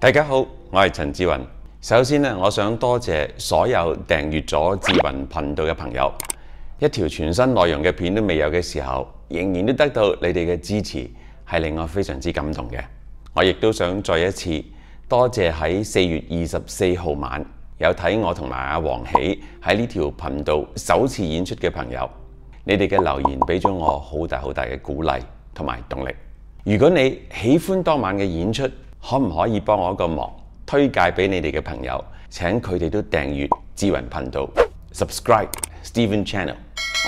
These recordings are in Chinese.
大家好，我係陳志雲。首先呢，我想多謝所有訂閱咗志雲頻道嘅朋友。一條全新內容嘅片都未有嘅時候，仍然都得到你哋嘅支持，係令我非常之感動嘅。我亦都想再一次多謝喺四月二十四號晚有睇我同埋阿黃喜喺呢條頻道首次演出嘅朋友。你哋嘅留言俾咗我好大好大嘅鼓勵同埋動力。如果你喜歡當晚嘅演出，可唔可以幫我一個忙，推介俾你哋嘅朋友，請佢哋都訂閱志雲頻道，subscribe Steven Channel。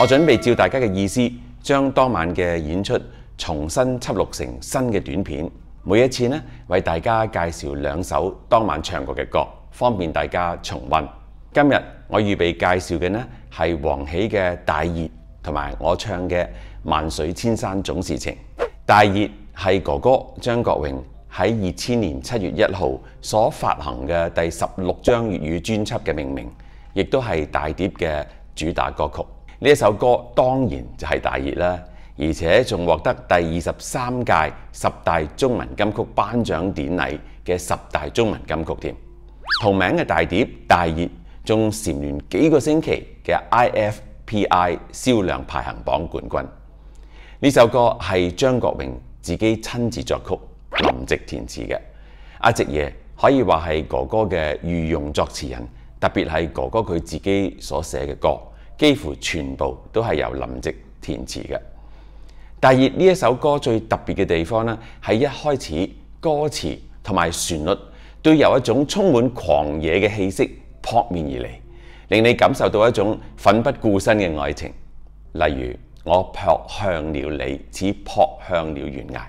我準備照大家嘅意思，將當晚嘅演出重新輯錄成新嘅短片。每一次呢，為大家介紹兩首當晚唱過嘅歌，方便大家重溫。今日我預備介紹嘅呢係黃喜嘅《大熱》，同埋我唱嘅《萬水千山總是情》。《大熱》係哥哥張國榮喺二千年七月一號所發行嘅第十六張粵語專輯嘅命名，亦都係大碟嘅主打歌曲。呢一首歌當然就係大熱啦，而且仲獲得第二十三屆十大中文金曲頒獎典禮嘅十大中文金曲添。同名嘅大碟大熱，仲蟬聯幾個星期嘅 IFPI 銷量排行榜冠軍。呢首歌係張國榮自己親自作曲。林夕填詞嘅阿夕爺可以話係哥哥嘅御用作詞人，特別係哥哥佢自己所寫嘅歌，幾乎全部都係由林夕填詞嘅。大熱呢一首歌最特別嘅地方呢，係一開始歌詞同埋旋律都有一種充滿狂野嘅氣息撲面而嚟，令你感受到一種奮不顧身嘅愛情。例如我撲向了你，似撲向了懸崖。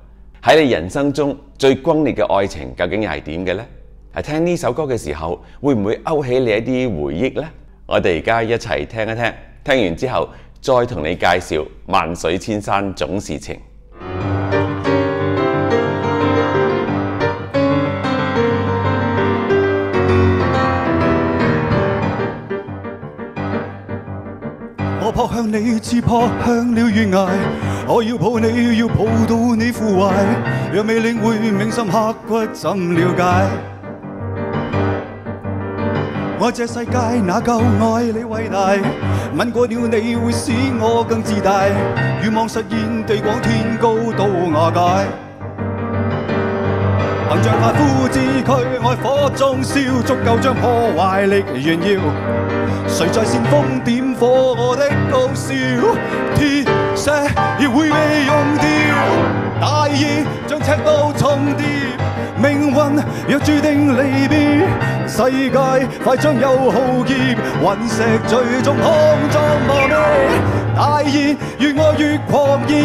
喺你人生中最轟烈嘅愛情究竟又係點嘅呢？係聽呢首歌嘅時候，會唔會勾起你一啲回憶呢？我哋而家一齊聽一聽，聽完之後再同你介紹萬水千山總是情。我撲向你，似撲向了懸崖。我要抱你，要抱到你腐壞。若未領會銘心刻骨，怎了解？我這世界哪夠愛你偉大？吻過了你會使我更自大。願望實現地廣天高到瓦解。凭着發膚之躯，爱火中燒，足夠將破壞力炫耀。誰在煽風點火我的高燒？鐵石亦會被溶掉。大熱像赤道重疊，命运若注定離別，世界快將有浩劫，陨石最終碰撞磨灭。大意越愛越狂熱，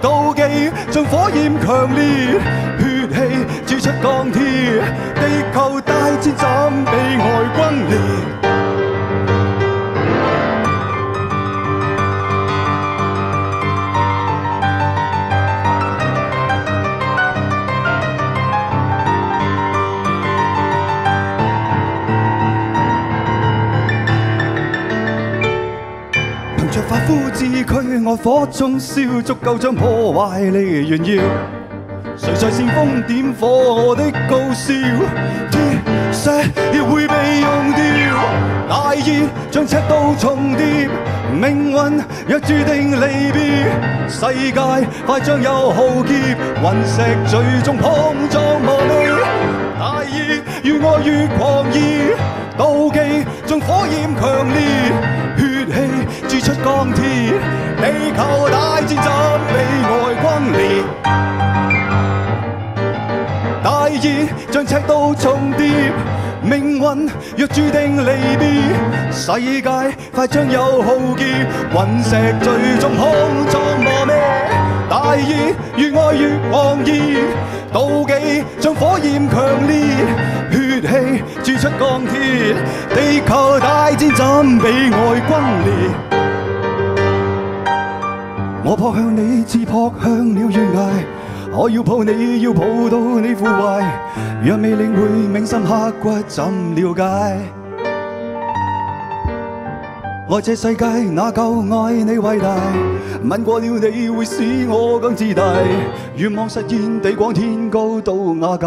妒忌像火焰強烈，血氣鑄出鋼鐵，地球大戰怎比愛轟烈？發膚之軀，愛火中燒，足夠將破壞力炫耀。誰在煽風點火我的高燒？鐵石亦會被溶掉。大熱像赤道重叠，命運若注定離別，世界快將有浩劫，陨石最終碰撞磨滅。大热越愛越狂熱，妒忌像火焰強烈，氣鑄出鋼鐵，地球大戰怎比愛轟烈？大意像赤道重疊，命運若注定離別，世界快將有浩劫，陨石最終碰撞磨滅。大意越愛越狂热。妒忌像火焰強烈，氣鑄出鋼鐵，地球大戰怎比愛轟烈？我扑向你，似扑向了悬崖。我要抱你，要抱到你腐壞，若未領會銘心刻骨，怎了解？愛這世界哪夠愛你偉大？吻過了你會使我更自大，願望實現地廣天高到瓦解。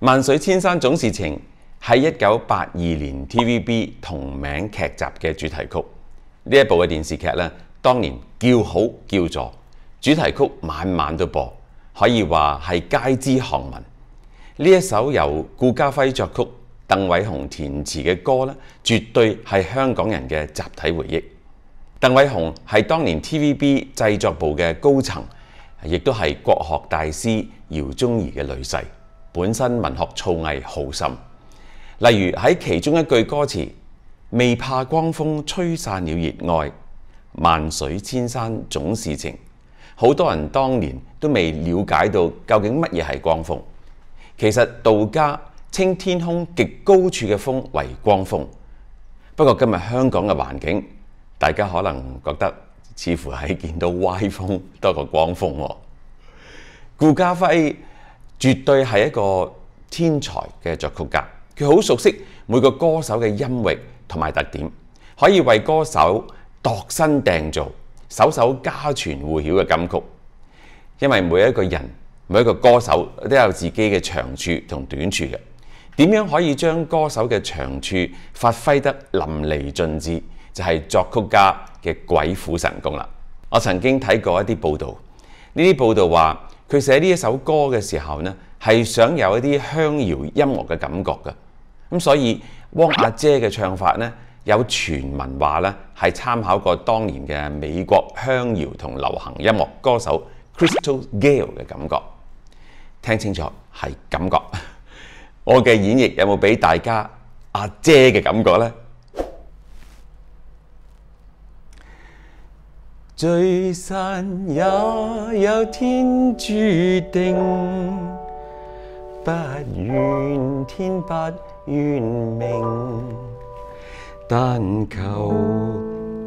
万，水千山總是情係一九八二年 TVB 同名劇集嘅主題曲。呢一部嘅電視劇呢，當年叫好叫座，主題曲晚晚都播，可以話係街知巷聞。呢一首由顧嘉輝作曲、鄧偉雄填詞嘅歌呢，絕對係香港人嘅集體回憶。鄧偉雄係當年 TVB 製作部嘅高層，亦都係國學大師姚宗儀嘅女婿。本身文學造詣好深，例如喺其中一句歌詞：未怕光風吹散了熱愛，萬水千山總是情。好多人當年都未了解到究竟乜嘢係光風。其實道家稱天空極高處嘅風為光風。不過今日香港嘅環境，大家可能覺得似乎係見到歪風多過光風喎。顧嘉輝。絕對係一個天才嘅作曲家，佢好熟悉每個歌手嘅音域同埋特點，可以為歌手度身訂造首首家傳戶曉嘅金曲。因為每一個人、每一個歌手都有自己嘅長處同短處嘅，點樣可以將歌手嘅長處發揮得淋漓盡致，就係作曲家嘅鬼斧神工啦。我曾經睇過一啲報道，呢啲報道話，佢寫呢一首歌嘅時候呢，係想有一啲鄉謠音樂嘅感覺嘅，咁所以汪阿姐嘅唱法呢，有傳聞話呢係參考過當年嘅美國鄉謠同流行音樂歌手 Crystal Gale 嘅感覺。聽清楚係感覺，我嘅演繹有冇俾大家阿姐嘅感覺呢？聚散也有天注定，不怨天不怨命，但求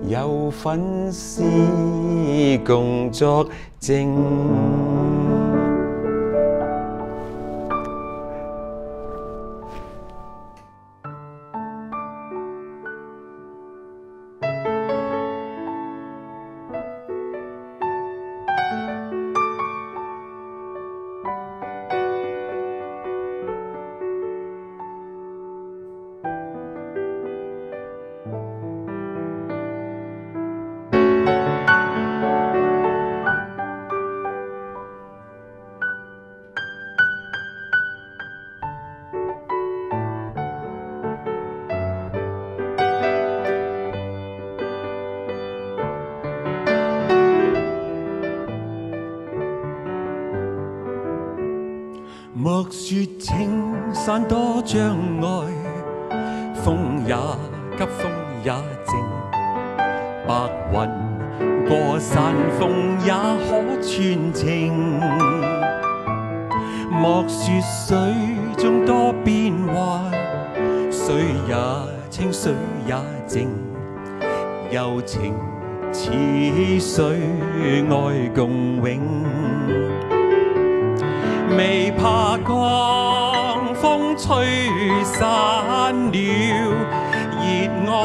有粉丝共作证。莫說青山多障礙，風也急，風也靜。白云過山峰也可傳情。莫說水中多變幻，水也清，水也靜。柔情似水，愛共永。未怕狂風吹散了熱愛，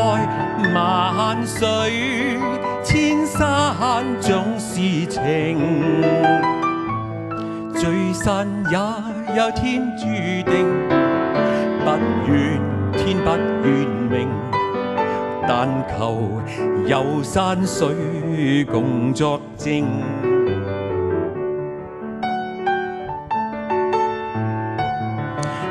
萬水千山總是情。聚散也有天注定，不怨天不怨命，但求有山水共作證。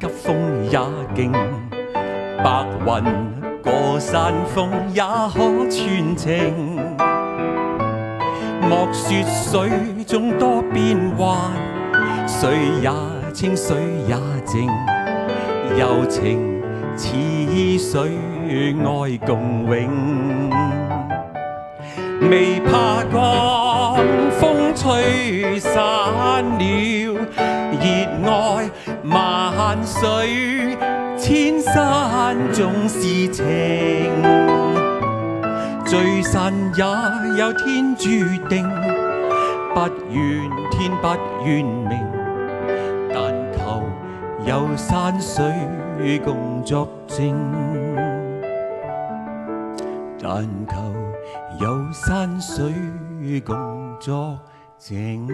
急，風也勁，白云過山峰也可傳情。莫說水中多變幻，水也清，水也靜，柔情似水愛共永。未怕江風吹散了，熱愛万水千山總是情。聚散也有天注定，不怨天不怨命，但求有山水共作證。但求有山水共作證。